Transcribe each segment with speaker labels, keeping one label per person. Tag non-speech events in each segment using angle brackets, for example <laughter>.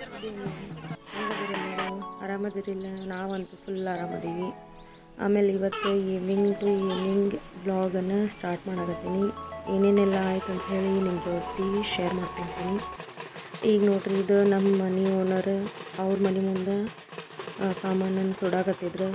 Speaker 1: ಹೆಂಗದಿರೆಲ್ಲರೂ ಆರಾಮದಿರಿಲ್ಲ ನಾವಂತೂ ಫುಲ್ ಆರಾಮದೀವಿ. ಆಮೇಲೆ ಇವತ್ತು ಈವ್ನಿಂಗ್ ಟು ಈವ್ನಿಂಗ್ ಬ್ಲಾಗನ್ನು ಸ್ಟಾರ್ಟ್ ಮಾಡಕತ್ತೀನಿ. ಏನೇನೆಲ್ಲ ಆಯ್ತು ಅಂತ ಹೇಳಿ ನಿಮ್ಮ ಜೊತೆ ಶೇರ್ ಮಾಡ್ಕೊತೀನಿ. ಈಗ ನೋಡ್ರಿ ಇದು ನಮ್ಮ ಮನೆ ಓನರ್ ಅವ್ರ ಮನೆ ಮುಂದೆ ಕಾಮಣ್ಣನ ಸುಡಾಕತ್ತಿದ್ರು.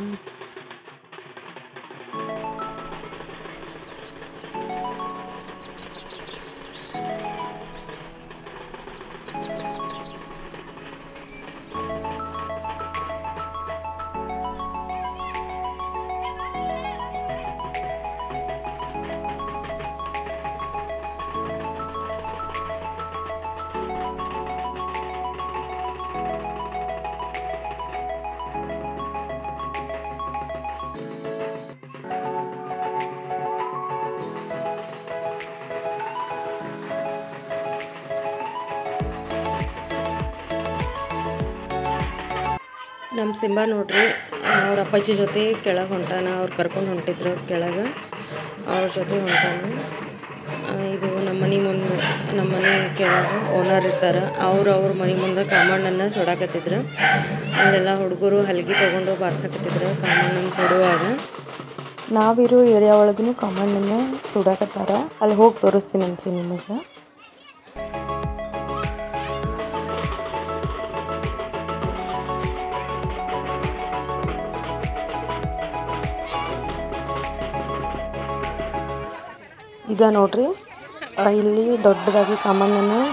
Speaker 1: ನಮ್ಮ ಸಿಂಬ ನೋಡ್ರಿ, ಅವ್ರ ಅಪ್ಪಾಜಿ ಜೊತೆ ಕೆಳಗೆ ಹೊಂಟಾನ, ಅವ್ರು ಕರ್ಕೊಂಡು ಹೊಂಟಿದ್ರು ಕೆಳಗೆ, ಅವ್ರ ಜೊತೆ ಹೊಂಟಾನ. ಇದು ನಮ್ಮ ಮನೆ ಮುಂದೆ, ನಮ್ಮ ಮನೆ ಕೆಳಗೆ ಓನರ್ ಇರ್ತಾರೆ, ಅವ್ರು ಅವ್ರ ಮನೆ ಮುಂದೆ ಕಾಮಣ್ಣನ್ನು ಸುಡಾಕತ್ತಿದ್ರು. ಅಲ್ಲೆಲ್ಲ ಹುಡುಗರು ಹಲಗಿ ತೊಗೊಂಡು ಬಾರ್ಸಕತ್ತಿದ್ರು ಕಾಮಣ್ಣನ ಸುಡುವಾಗ. ನಾವಿರೋ ಏರಿಯಾ ಒಳಗೂ ಕಾಮಣ್ಣನ್ನು ಸುಡಾಕತ್ತಾರ. ಅಲ್ಲಿ ಹೋಗಿ ತೋರಿಸ್ತೀನಿ ಅನ್ಸಿ ನಿಮಗೆ. ಈಗ ನೋಡ್ರಿ. ಇಲ್ಲಿ ದೊಡ್ಡದಾಗಿ ಕಾಮಣ್ಣನ <laughs>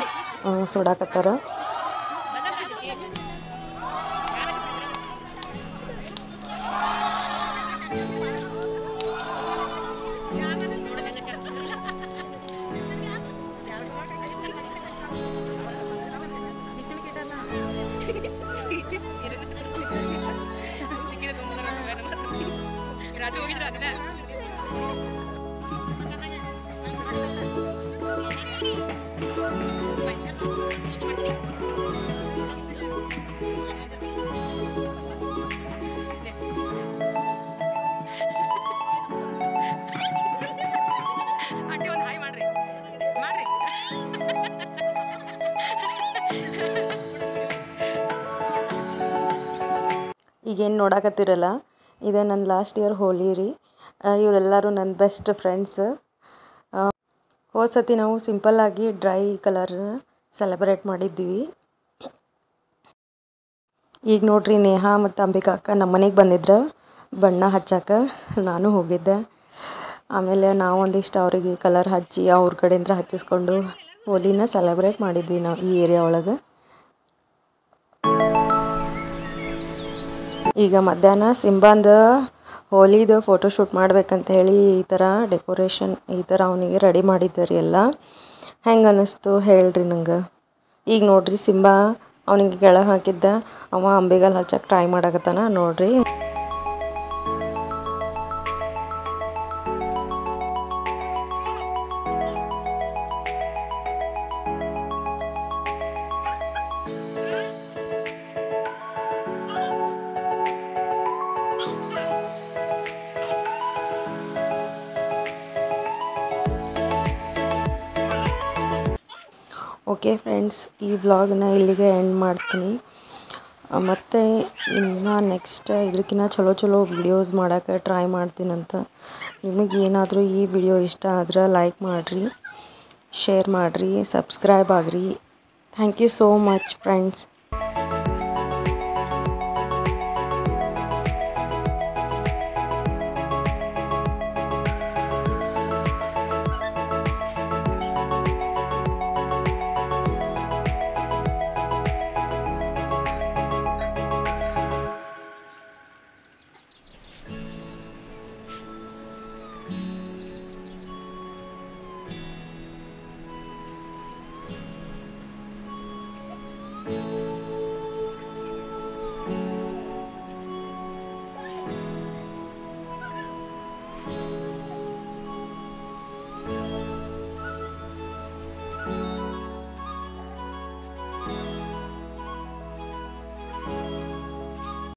Speaker 1: ರಾತ್ರಿ ಸುಡಾಕತ್ತಾರ
Speaker 2: ಆಂಟಿ
Speaker 1: ಈಗೇನು ನೋಡಕತ್ತಿರಲ್ಲ? ಇದು ನನ್ನ ಲಾಸ್ಟ್ ಇಯರ್ ಹೋಲಿ ರೀ. ಇವರೆಲ್ಲರೂ ನನ್ನ ಬೆಸ್ಟ್ ಫ್ರೆಂಡ್ಸ್ ಸತಿ ನಾವು ಸಿಂಪಲ್ಲಾಗಿ ಡ್ರೈ ಕಲರ್ ಸೆಲೆಬ್ರೇಟ್ ಮಾಡಿದ್ವಿ. ಈಗ ನೋಡ್ರಿ ನೇಹಾ ಮತ್ತು ಅಂಬಿಕಾ ಅಕ್ಕ ನಮ್ಮ ಮನೆಗೆ ಬಂದಿದ್ರು. ಬಣ್ಣ ಹಚ್ಚಕ್ಕೆ ನಾನು ಹೋಗಿದ್ದೆ. ಆಮೇಲೆ ನಾವು ಒಂದಿಷ್ಟು ಅವರಿಗೆ ಕಲರ್ ಹಚ್ಚಿ ಅವ್ರ ಕಡೆಯಿಂದ ಹಚ್ಚಿಸ್ಕೊಂಡು ಹೋಲಿನ ಸೆಲೆಬ್ರೇಟ್ ಮಾಡಿದ್ವಿ ನಾವು ಈ ಏರಿಯಾ ಒಳಗೆ. ಈಗ ಮಧ್ಯಾಹ್ನ ಸಿಂಬಾಂದ ಹೋಲಿದು ಫೋಟೋಶೂಟ್ ಮಾಡ್ಬೇಕಂತ ಹೇಳಿ ಈ ಥರ ಡೆಕೋರೇಷನ್ ಈ ಥರ ಅವನಿಗೆ ರೆಡಿ ಮಾಡಿದ್ದಾರೆ ಎಲ್ಲ. ಹೆಂಗೆ ಅನ್ನಿಸ್ತು ಹೇಳ್ರಿ ನಂಗೆ. ಈಗ ನೋಡ್ರಿ ಸಿಂಬಾ, ಅವನಿಗೆ ಕೆಳಗೆ ಹಾಕಿದ್ದ, ಅವ ಅಂಬಿಗಲ್ ಹಚ್ಚಕ್ಕೆ ಟ್ರೈ ಮಾಡಕತ್ತಾನ ನೋಡ್ರಿ. ಓಕೆ ಫ್ರೆಂಡ್ಸ್ ಈ ವ್ಲಾಗ್ನ ಇಲ್ಲಿಗೆ ಎಂಡ್ ಮಾಡ್ತೀನಿ. ಮತ್ತು ಇನ್ನು ನೆಕ್ಸ್ಟ್ ಇದಕ್ಕಿಂತ ಚಲೋ ಚಲೋ ವಿಡಿಯೋಸ್ ಮಾಡೋಕ್ಕೆ ಟ್ರೈ ಮಾಡ್ತೀನಂತ ನಿಮಗೆ ಏನಾದರೂ ಈ ವಿಡಿಯೋ ಇಷ್ಟ ಆದ್ರೆ ಲೈಕ್ ಮಾಡಿರಿ ಶೇರ್ ಮಾಡಿರಿ ಸಬ್ಸ್ಕ್ರೈಬ್ ಆಗಿರಿ. Thank you so much friends